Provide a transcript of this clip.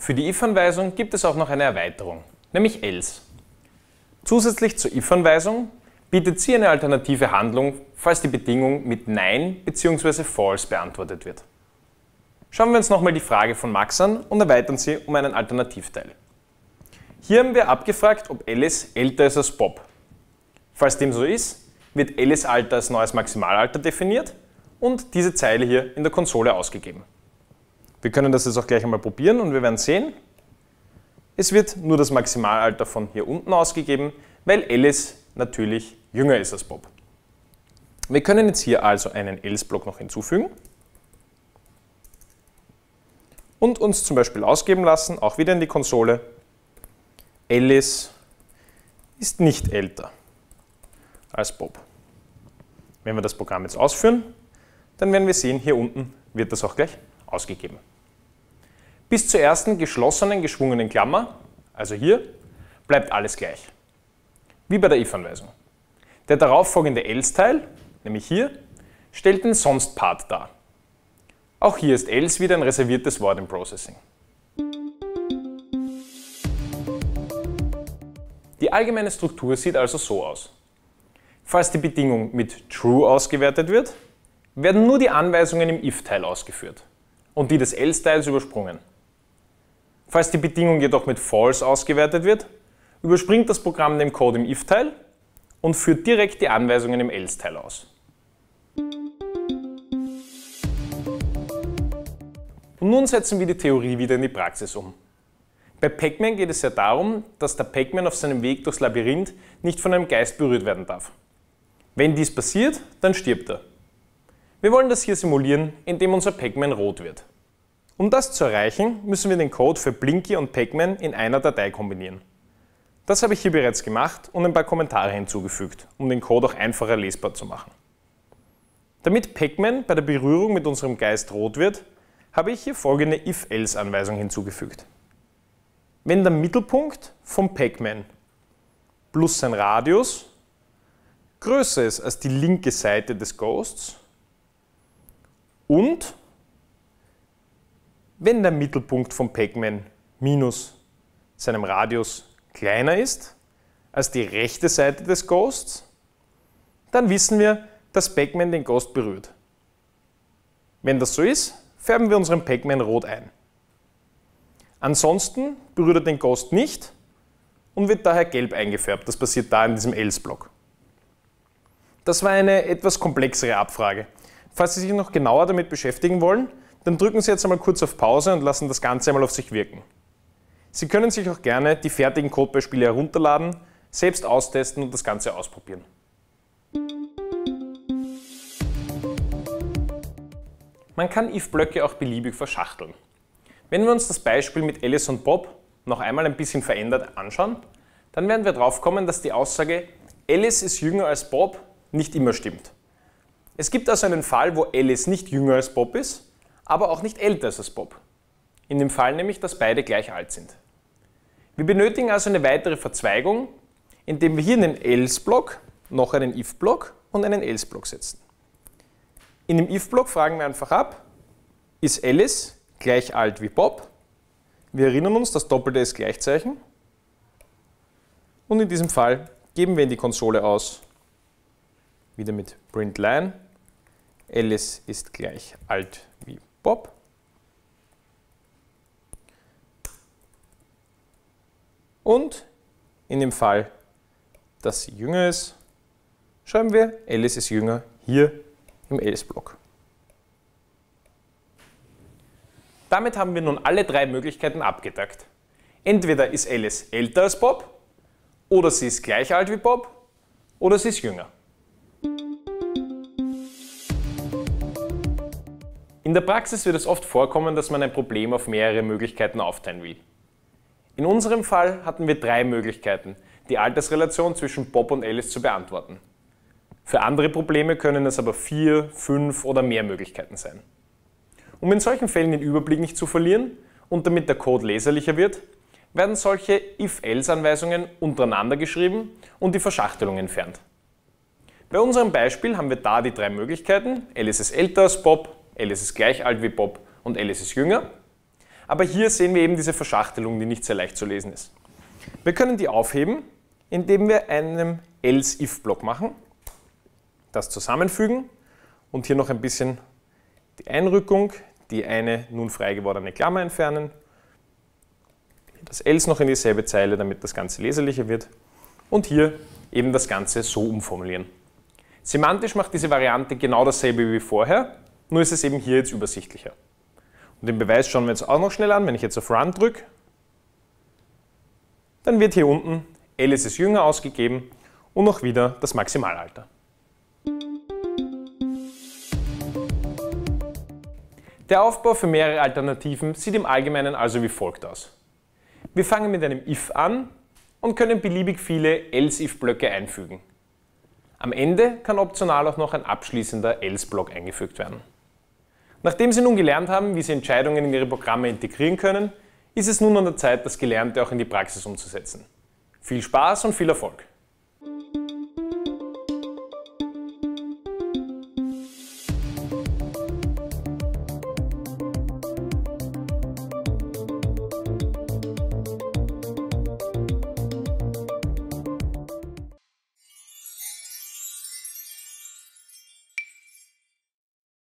Für die if-Anweisung gibt es auch noch eine Erweiterung, nämlich else. Zusätzlich zur if-Anweisung bietet sie eine alternative Handlung, falls die Bedingung mit Nein bzw. False beantwortet wird. Schauen wir uns nochmal die Frage von Max an und erweitern sie um einen Alternativteil. Hier haben wir abgefragt, ob Alice älter ist als Bob. Falls dem so ist, wird Alice Alter als neues Maximalalter definiert und diese Zeile hier in der Konsole ausgegeben. Wir können das jetzt auch gleich einmal probieren und wir werden sehen, es wird nur das Maximalalter von hier unten ausgegeben, weil Alice natürlich jünger ist als Bob. Wir können jetzt hier also einen else-Block noch hinzufügen und uns zum Beispiel ausgeben lassen, auch wieder in die Konsole, Alice ist nicht älter als Bob. Wenn wir das Programm jetzt ausführen, dann werden wir sehen, hier unten wird das auch gleich ausgegeben. Bis zur ersten geschlossenen, geschwungenen Klammer, also hier, bleibt alles gleich. Wie bei der if-Anweisung. Der darauffolgende else-Teil, nämlich hier, stellt den sonst-Part dar. Auch hier ist else wieder ein reserviertes Wort im Processing. Die allgemeine Struktur sieht also so aus. Falls die Bedingung mit true ausgewertet wird, werden nur die Anweisungen im if-Teil ausgeführt und die des else-Teils übersprungen. Falls die Bedingung jedoch mit false ausgewertet wird, überspringt das Programm den Code im if-Teil und führt direkt die Anweisungen im else-Teil aus. Und nun setzen wir die Theorie wieder in die Praxis um. Bei Pac-Man geht es ja darum, dass der Pac-Man auf seinem Weg durchs Labyrinth nicht von einem Geist berührt werden darf. Wenn dies passiert, dann stirbt er. Wir wollen das hier simulieren, indem unser Pac-Man rot wird. Um das zu erreichen, müssen wir den Code für Blinky und Pac-Man in einer Datei kombinieren. Das habe ich hier bereits gemacht und ein paar Kommentare hinzugefügt, um den Code auch einfacher lesbar zu machen. Damit Pac-Man bei der Berührung mit unserem Geist rot wird, habe ich hier folgende if-else-Anweisung hinzugefügt. Wenn der Mittelpunkt vom Pac-Man plus sein Radius größer ist als die linke Seite des Ghosts und wenn der Mittelpunkt vom Pac-Man minus seinem Radius kleiner ist als die rechte Seite des Ghosts, dann wissen wir, dass Pac-Man den Ghost berührt. Wenn das so ist, färben wir unseren Pac-Man rot ein. Ansonsten berührt er den Ghost nicht und wird daher gelb eingefärbt. Das passiert da in diesem Else-Block. Das war eine etwas komplexere Abfrage. Falls Sie sich noch genauer damit beschäftigen wollen, dann drücken Sie jetzt einmal kurz auf Pause und lassen das Ganze einmal auf sich wirken. Sie können sich auch gerne die fertigen Codebeispiele herunterladen, selbst austesten und das Ganze ausprobieren. Man kann if-Blöcke auch beliebig verschachteln. Wenn wir uns das Beispiel mit Alice und Bob noch einmal ein bisschen verändert anschauen, dann werden wir darauf kommen, dass die Aussage Alice ist jünger als Bob nicht immer stimmt. Es gibt also einen Fall, wo Alice nicht jünger als Bob ist aber auch nicht älter als Bob. In dem Fall nämlich, dass beide gleich alt sind. Wir benötigen also eine weitere Verzweigung, indem wir hier in den else-Block noch einen if-Block und einen else-Block setzen. In dem if-Block fragen wir einfach ab, ist Alice gleich alt wie Bob? Wir erinnern uns, das Doppelte ist Gleichzeichen. Und in diesem Fall geben wir in die Konsole aus, wieder mit printLine, Alice ist gleich alt wie Bob. Und in dem Fall, dass sie jünger ist, schreiben wir, Alice ist jünger hier im Alice-Block. Damit haben wir nun alle drei Möglichkeiten abgedeckt. Entweder ist Alice älter als Bob, oder sie ist gleich alt wie Bob, oder sie ist jünger. In der Praxis wird es oft vorkommen, dass man ein Problem auf mehrere Möglichkeiten aufteilen will. In unserem Fall hatten wir drei Möglichkeiten, die Altersrelation zwischen Bob und Alice zu beantworten. Für andere Probleme können es aber vier, fünf oder mehr Möglichkeiten sein. Um in solchen Fällen den Überblick nicht zu verlieren und damit der Code leserlicher wird, werden solche if-else-Anweisungen untereinander geschrieben und die Verschachtelung entfernt. Bei unserem Beispiel haben wir da die drei Möglichkeiten, Alice ist älter als Bob, Alice ist gleich alt wie Bob und Alice ist jünger. aber hier sehen wir eben diese Verschachtelung, die nicht sehr leicht zu lesen ist. Wir können die aufheben, indem wir einen else-if-Block machen, das zusammenfügen und hier noch ein bisschen die Einrückung, die eine nun frei gewordene Klammer entfernen, das else noch in dieselbe Zeile, damit das Ganze leserlicher wird und hier eben das Ganze so umformulieren. Semantisch macht diese Variante genau dasselbe wie vorher, nur ist es eben hier jetzt übersichtlicher. Und den Beweis schauen wir jetzt auch noch schnell an. Wenn ich jetzt auf Run drücke, dann wird hier unten Alice ist jünger ausgegeben und noch wieder das Maximalalter. Der Aufbau für mehrere Alternativen sieht im Allgemeinen also wie folgt aus. Wir fangen mit einem if an und können beliebig viele else-if-Blöcke einfügen. Am Ende kann optional auch noch ein abschließender else-Block eingefügt werden. Nachdem Sie nun gelernt haben, wie Sie Entscheidungen in Ihre Programme integrieren können, ist es nun an der Zeit, das Gelernte auch in die Praxis umzusetzen. Viel Spaß und viel Erfolg!